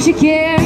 De que